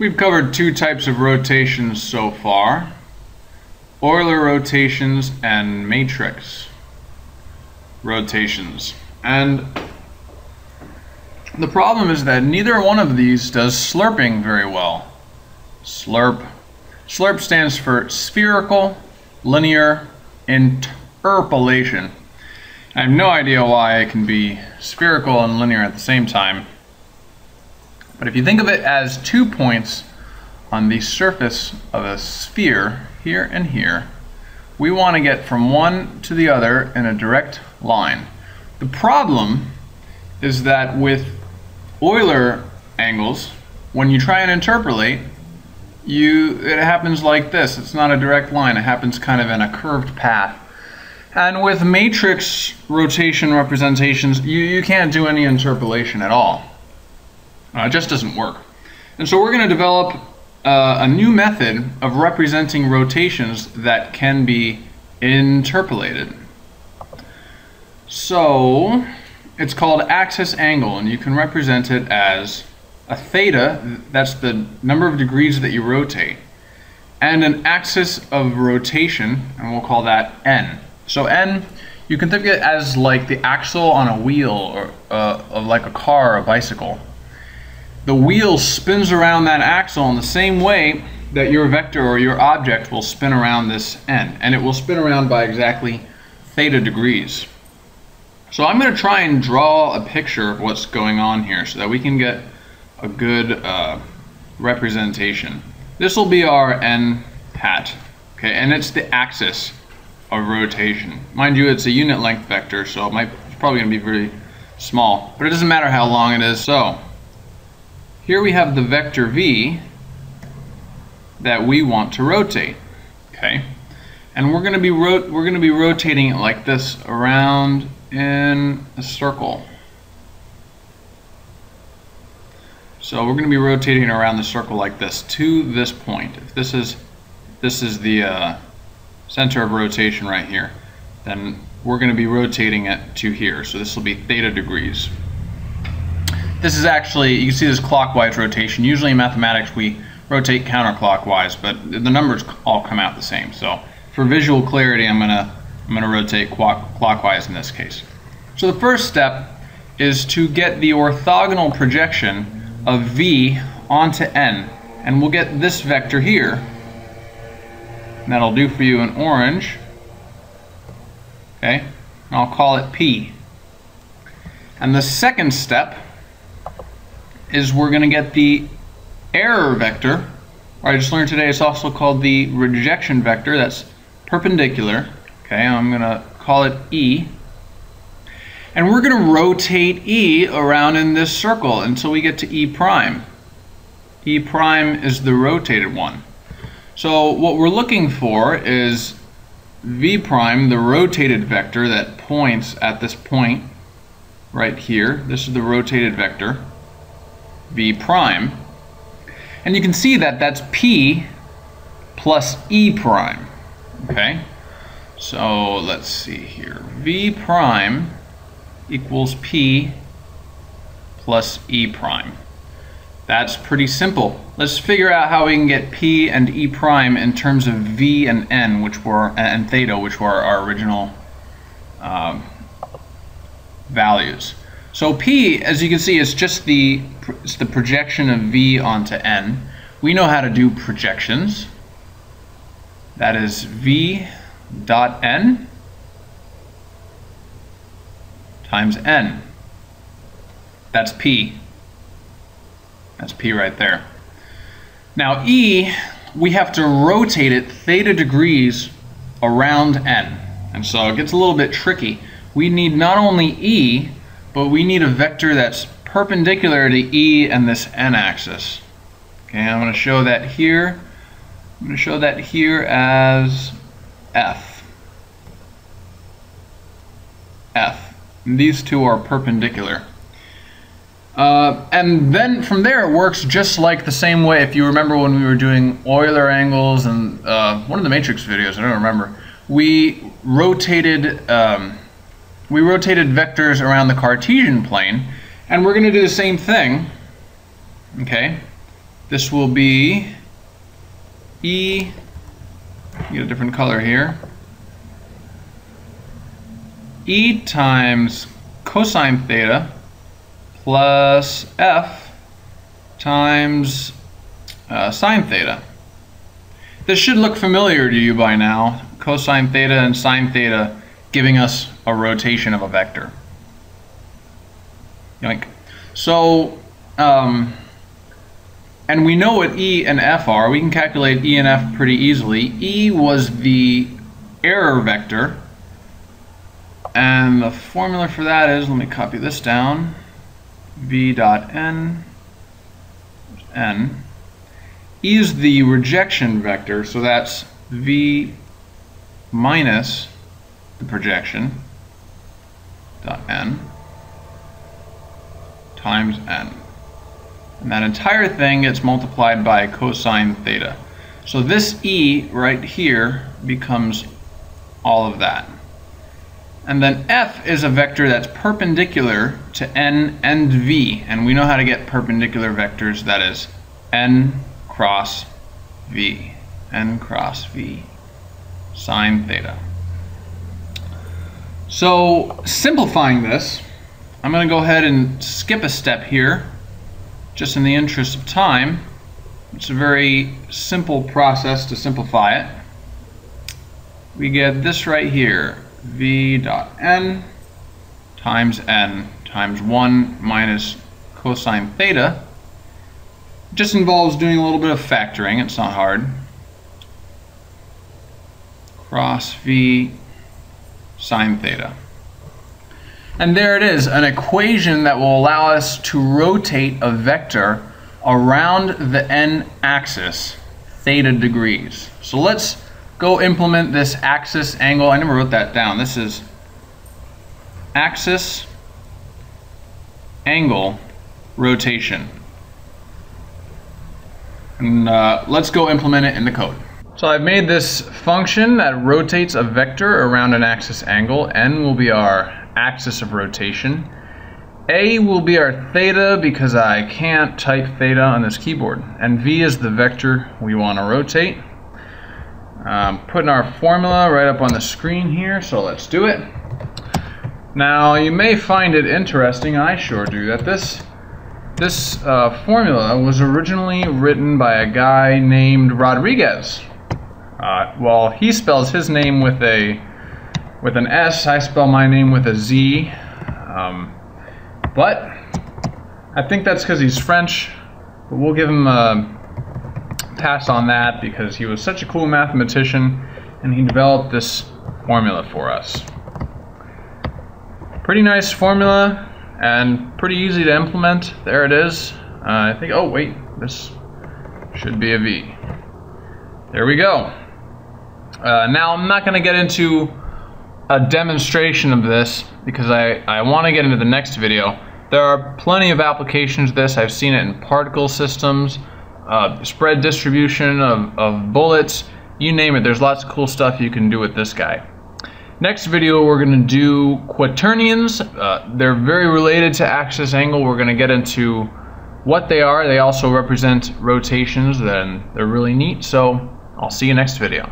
We've covered two types of rotations so far. Euler rotations and matrix rotations. And the problem is that neither one of these does slerping very well. Slerp. Slerp stands for spherical linear interpolation. I have no idea why it can be spherical and linear at the same time. But if you think of it as two points on the surface of a sphere, here and here, we want to get from one to the other in a direct line. The problem is that with Euler angles, when you try and interpolate, you it happens like this. It's not a direct line. It happens kind of in a curved path. And with matrix rotation representations, you, you can't do any interpolation at all. Uh, it just doesn't work. And so we're going to develop uh, a new method of representing rotations that can be interpolated. So it's called axis angle, and you can represent it as a theta, that's the number of degrees that you rotate, and an axis of rotation, and we'll call that n. So n, you can think of it as like the axle on a wheel, or uh, of like a car or a bicycle the wheel spins around that axle in the same way that your vector or your object will spin around this n. And it will spin around by exactly theta degrees. So I'm going to try and draw a picture of what's going on here so that we can get a good uh, representation. This will be our n hat, okay, and it's the axis of rotation. Mind you, it's a unit length vector, so it might, it's probably going to be very small, but it doesn't matter how long it is. So here we have the vector v that we want to rotate. Okay, and we're going to be we're going to be rotating it like this around in a circle. So we're going to be rotating around the circle like this to this point. If this is this is the uh, center of rotation right here, then we're going to be rotating it to here. So this will be theta degrees. This is actually, you can see this clockwise rotation. Usually in mathematics we rotate counterclockwise, but the numbers all come out the same. So for visual clarity, I'm gonna, I'm gonna rotate clockwise in this case. So the first step is to get the orthogonal projection of V onto N. And we'll get this vector here. And that'll do for you in orange. Okay, and I'll call it P. And the second step is we're going to get the error vector. I just learned today it's also called the rejection vector. That's perpendicular. Okay, I'm going to call it E. And we're going to rotate E around in this circle until we get to E prime. E prime is the rotated one. So what we're looking for is V prime, the rotated vector that points at this point right here. This is the rotated vector v prime. And you can see that that's p plus e prime. Okay? So let's see here. v prime equals p plus e prime. That's pretty simple. Let's figure out how we can get p and e prime in terms of v and n, which were and theta, which were our original um, values. So P, as you can see, is just the, it's the projection of V onto N. We know how to do projections. That is V dot N times N. That's P. That's P right there. Now E, we have to rotate it theta degrees around N. And so it gets a little bit tricky. We need not only E, but we need a vector that's perpendicular to E and this n-axis. Okay, I'm going to show that here. I'm going to show that here as F. F. And these two are perpendicular. Uh, and then from there it works just like the same way if you remember when we were doing Euler angles and uh, one of the matrix videos, I don't remember, we rotated um, we rotated vectors around the Cartesian plane, and we're going to do the same thing, okay? this will be E, get a different color here, E times cosine theta plus F times uh, sine theta. This should look familiar to you by now, cosine theta and sine theta giving us a rotation of a vector. Yoink. So, um, and we know what E and F are. We can calculate E and F pretty easily. E was the error vector. And the formula for that is, let me copy this down, v dot n, n. E is the rejection vector, so that's v minus the projection dot n times n. And that entire thing gets multiplied by cosine theta. So this E right here becomes all of that. And then F is a vector that's perpendicular to n and v. And we know how to get perpendicular vectors, that is n cross v. n cross v sine theta. So simplifying this, I'm going to go ahead and skip a step here, just in the interest of time. It's a very simple process to simplify it. We get this right here, v dot n times n times 1 minus cosine theta. Just involves doing a little bit of factoring, it's not hard. Cross v sine theta. And there it is, an equation that will allow us to rotate a vector around the n-axis theta degrees. So let's go implement this axis angle. I never wrote that down. This is axis angle rotation. And uh, let's go implement it in the code. So I've made this function that rotates a vector around an axis angle. N will be our axis of rotation. A will be our theta because I can't type theta on this keyboard. And V is the vector we want to rotate. Um, putting our formula right up on the screen here, so let's do it. Now you may find it interesting, I sure do, that this this uh, formula was originally written by a guy named Rodrigues. Uh, well, he spells his name with a with an S. I spell my name with a Z. Um, but I think that's because he's French. But we'll give him a pass on that because he was such a cool mathematician and he developed this formula for us. Pretty nice formula and pretty easy to implement. There it is. Uh, I think, oh wait, this should be a V. There we go. Uh, now I'm not going to get into a demonstration of this because I, I want to get into the next video. There are plenty of applications of this. I've seen it in particle systems, uh, spread distribution of, of bullets, you name it. There's lots of cool stuff you can do with this guy. Next video we're going to do quaternions. Uh, they're very related to axis angle. We're going to get into what they are. They also represent rotations and they're really neat. So I'll see you next video.